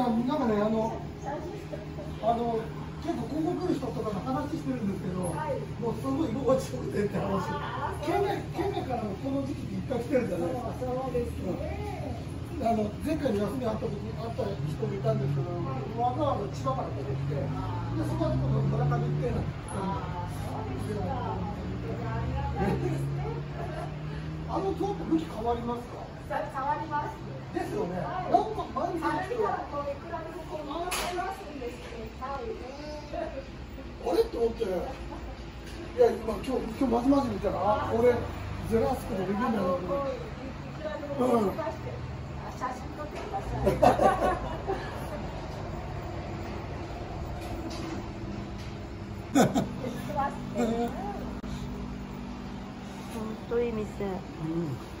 なんかね、あの、あの、結構ここ来る人とかの話してるんですけど、はいもうすごい居心地よくてって話。県内、県外からもこの時期にいっぱい来てるじゃないですか。そうですね。あの前回の休みあった時あった人もいたんですけど、わざわざ千葉から出てきて、でその後の村上っていうのああ、そうですか。あの塔って向き変わりますか？さ変わります。ですよね。なんか前に歩い来てたらこういくらでもこう回ってますんですね。はい。あれって思って、いや、今、今日、今日まじまじ見たら、あ、これ、ゼラスクのリビングなのあのこういくらでもこう動かして、あ写真撮ってください。本当いい店。うん。